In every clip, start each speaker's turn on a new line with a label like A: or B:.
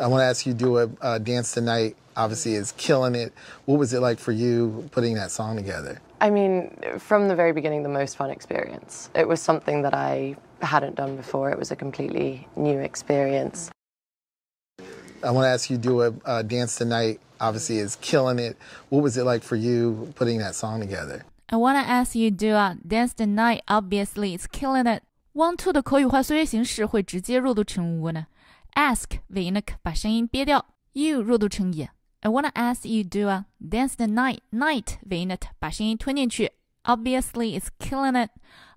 A: I want to ask you do a uh, dance tonight. Obviously, is killing it. What was it like for you putting that song together?
B: I mean, from the very beginning, the most fun experience. It was something that I hadn't done before. It was a completely new experience.
A: I want to ask you do a uh, dance tonight. Obviously, is killing it. What was it like for you putting that song together?
C: I wanna ask you do a dance tonight. Obviously, it's killing it. Want to 的口语化缩约形式会直接弱读成 wanna。 ask 尾音的 k 把声音憋掉，you 弱读成 i I wanna ask you do a dance tonight. night 尾音的 t 把声音吞进去。Obviously, is killing it.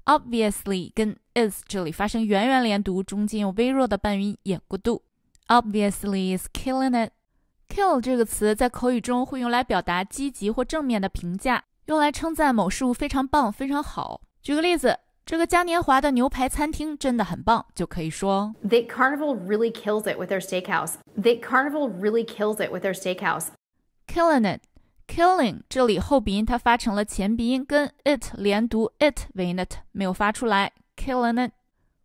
C: Obviously 跟 is 这里发生圆圆连读，中间有微弱的半音也过渡。Obviously, is killing it. Kill 这个词在口语中会用来表达积极或正面的评价。用来称赞某事物非常棒、非常好。举个例子，这个嘉年华的牛排餐厅真的很棒，就可以说
D: The Carnival really kills it with their steakhouse. The Carnival really kills it with their steakhouse.
C: Killing it, killing 这里后鼻音它发成了前鼻音，跟 it 连读，it 尾音的 t 没有发出来。Killing it.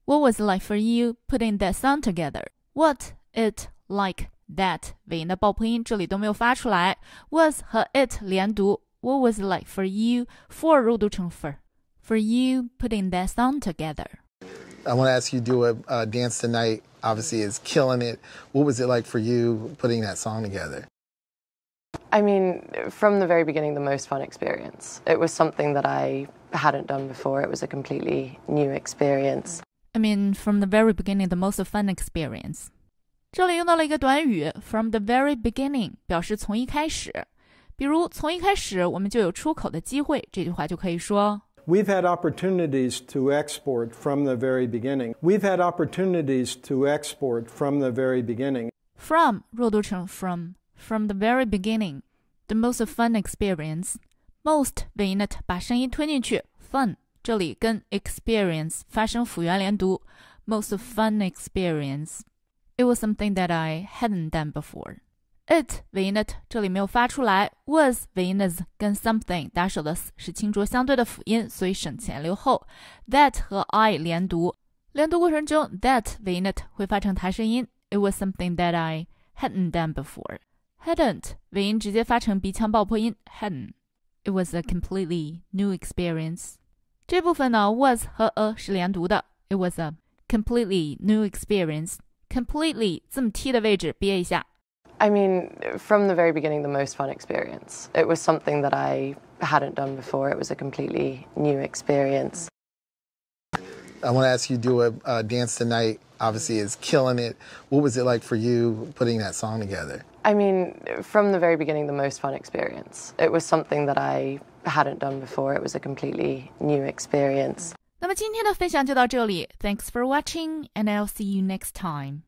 C: What was it like for you putting that song together? What it like that 尾音的爆破音这里都没有发出来。Was 和 it 连读。what was it like for you for 入读成 for for you putting that song together?
A: I want to ask you do a uh, dance tonight. Obviously, is killing it. What was it like for you putting that song together?
B: I mean, from the very beginning, the most fun experience. It was something that I hadn't done before. It was a completely new experience.
C: I mean, from the very beginning, the most fun experience. 这里用到了一个短语 from the very beginning，表示从一开始。比如从一开始我们就有出口的机会，这句话就可以说。
E: We've had opportunities to export from the very beginning. We've had opportunities to export from the very beginning.
C: From 弱读成 from from the very beginning. The most fun experience. Most 尾音的把声音吞进去，fun 这里跟 experience 发生辅元连读。Most fun experience. It was something that I hadn't done before. it 尾音的 t 这里没有发出来，was 尾音的 z 跟 something 打手的 s 是清浊相对的辅音，所以省前留后。that 和 I 连读，连读过程中 that 尾音的 t 会发成抬声音。It was something that I hadn't done before. hadn't 尾音直接发成鼻腔爆破音 hadn't. It was a completely new experience. 这部分呢，was 和 a 是连读的。It was a completely new experience. completely 字母 t 的位置憋一下。
B: I mean, from the very beginning, the most fun experience. It was something that I hadn't done before. It was a completely new experience.
A: I want to ask you do a uh, dance tonight. Obviously, is killing it. What was it like for you putting that song together?
B: I mean, from the very beginning, the most fun experience. It was something that I hadn't done before. It was a completely new experience.
C: 那么今天的分享就到这里。Thanks for watching, and I'll see you next time.